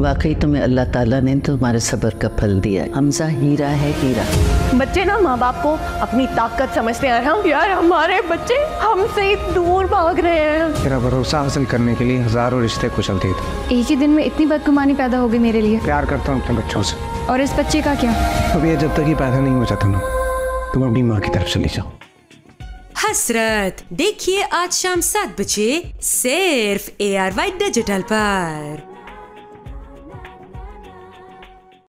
वाकई तुम्हें अल्लाह ताला ने तुम्हारे सब्र का फल दिया हमजा हीरा है हीरा। बच्चे ना माँ बाप को अपनी ताकत समझते हैं। हम यार हमारे बच्चे हमसे दूर भाग रहे हैं। तेरा भरोसा हासिल करने के लिए हज़ारों रिश्ते कुशल थे एक ही दिन में इतनी बदगुमानी पैदा हो गई मेरे लिए। प्यार करता हूँ अपने बच्चों से। और इस बच्चे का क्या? अब ये जब तक ही पैदा नहीं हो जाता ना तुम अपनी माँ की तरफ़ चली जाओ। हसरत देखिए आज शाम सात बजे सिर्फ़ ए आर वाई डिजिटल पर।